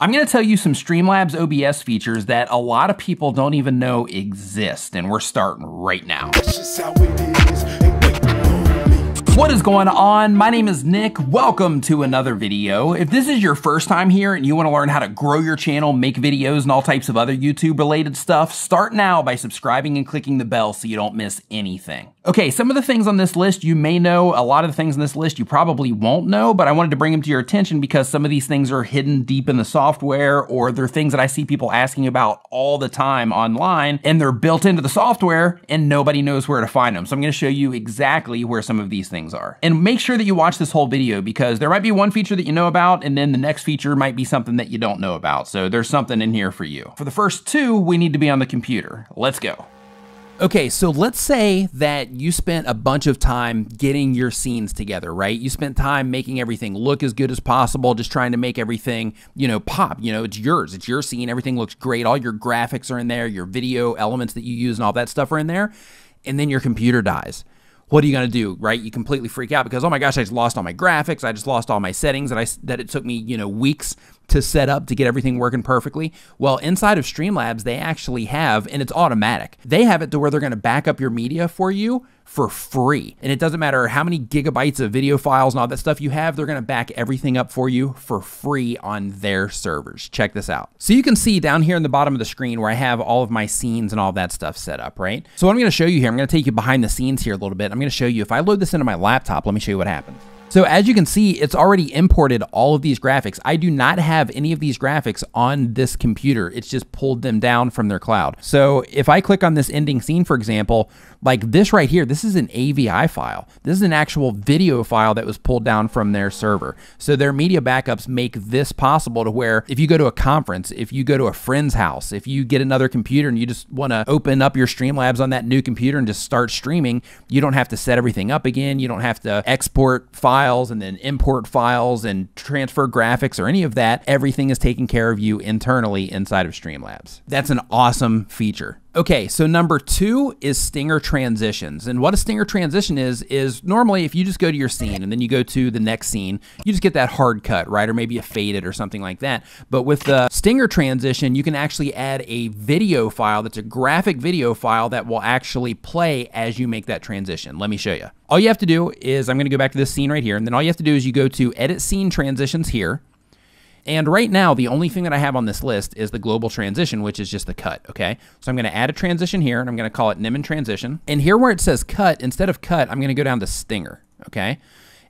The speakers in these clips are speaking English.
I'm going to tell you some Streamlabs OBS features that a lot of people don't even know exist, and we're starting right now. What is going on? My name is Nick. Welcome to another video. If this is your first time here and you want to learn how to grow your channel, make videos, and all types of other YouTube related stuff, start now by subscribing and clicking the bell so you don't miss anything. Okay, some of the things on this list you may know, a lot of the things on this list you probably won't know, but I wanted to bring them to your attention because some of these things are hidden deep in the software or they're things that I see people asking about all the time online and they're built into the software and nobody knows where to find them. So I'm gonna show you exactly where some of these things are. And make sure that you watch this whole video because there might be one feature that you know about and then the next feature might be something that you don't know about. So there's something in here for you. For the first two, we need to be on the computer. Let's go. Okay, so let's say that you spent a bunch of time getting your scenes together, right? You spent time making everything look as good as possible, just trying to make everything, you know, pop. You know, it's yours, it's your scene, everything looks great. All your graphics are in there, your video elements that you use and all that stuff are in there. And then your computer dies what are you going to do, right? You completely freak out because, oh my gosh, I just lost all my graphics. I just lost all my settings that I, that it took me, you know, weeks to set up to get everything working perfectly? Well, inside of Streamlabs, they actually have, and it's automatic, they have it to where they're going to back up your media for you for free. And it doesn't matter how many gigabytes of video files and all that stuff you have, they're going to back everything up for you for free on their servers. Check this out. So you can see down here in the bottom of the screen where I have all of my scenes and all that stuff set up, right? So what I'm going to show you here, I'm going to take you behind the scenes here a little bit. I'm going to show you, if I load this into my laptop, let me show you what happens. So as you can see, it's already imported all of these graphics. I do not have any of these graphics on this computer. It's just pulled them down from their cloud. So if I click on this ending scene, for example, like this right here, this is an AVI file. This is an actual video file that was pulled down from their server. So their media backups make this possible to where if you go to a conference, if you go to a friend's house, if you get another computer and you just want to open up your Streamlabs on that new computer and just start streaming, you don't have to set everything up again. You don't have to export files and then import files and transfer graphics or any of that. Everything is taken care of you internally inside of Streamlabs. That's an awesome feature. Okay, so number two is stinger transitions. And what a stinger transition is, is normally if you just go to your scene and then you go to the next scene, you just get that hard cut, right? Or maybe a faded or something like that. But with the stinger transition, you can actually add a video file that's a graphic video file that will actually play as you make that transition. Let me show you. All you have to do is, I'm gonna go back to this scene right here, and then all you have to do is you go to edit scene transitions here, and right now, the only thing that I have on this list is the global transition, which is just the cut, okay? So I'm gonna add a transition here, and I'm gonna call it Nimin transition. And here where it says cut, instead of cut, I'm gonna go down to stinger, okay?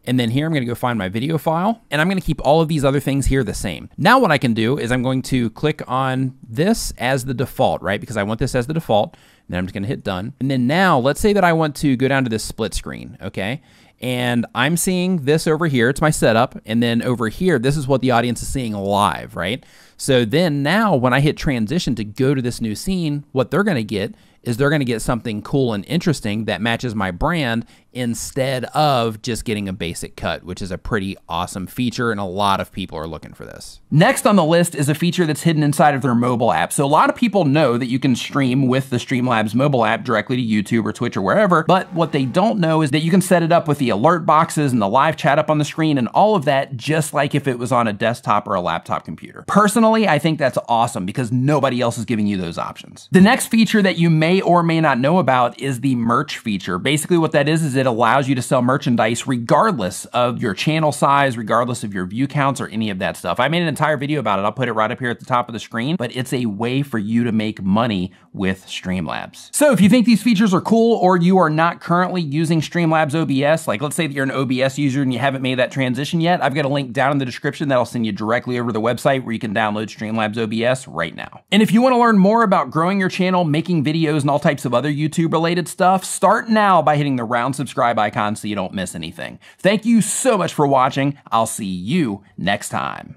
And then here I'm gonna go find my video file, and I'm gonna keep all of these other things here the same. Now what I can do is I'm going to click on this as the default, right? Because I want this as the default. Then I'm just gonna hit done. And then now, let's say that I want to go down to this split screen, okay? And I'm seeing this over here. It's my setup. And then over here, this is what the audience is seeing live, right? So then now when I hit transition to go to this new scene, what they're going to get is they're going to get something cool and interesting that matches my brand instead of just getting a basic cut, which is a pretty awesome feature, and a lot of people are looking for this. Next on the list is a feature that's hidden inside of their mobile app. So a lot of people know that you can stream with the Streamlabs mobile app directly to YouTube or Twitch or wherever, but what they don't know is that you can set it up with the alert boxes and the live chat up on the screen and all of that just like if it was on a desktop or a laptop computer. Personally, I think that's awesome because nobody else is giving you those options. The next feature that you may or may not know about is the merch feature. Basically what that is is it allows you to sell merchandise regardless of your channel size, regardless of your view counts or any of that stuff. I made an entire video about it. I'll put it right up here at the top of the screen, but it's a way for you to make money with Streamlabs. So if you think these features are cool or you are not currently using Streamlabs OBS, like let's say that you're an OBS user and you haven't made that transition yet, I've got a link down in the description that'll send you directly over to the website where you can download Streamlabs OBS right now. And if you want to learn more about growing your channel, making videos, and all types of other YouTube related stuff, start now by hitting the round subscribe icon so you don't miss anything. Thank you so much for watching. I'll see you next time.